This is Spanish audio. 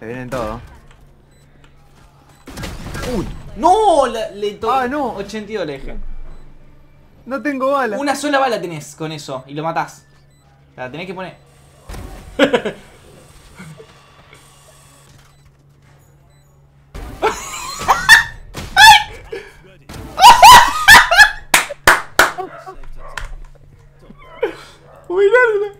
Me vienen todos. ¡Uy! ¡No! Le, le. Ah, no. 82 le dejé. No tengo bala. Una sola bala tenés con eso y lo matás. La tenés que poner. Muy largo.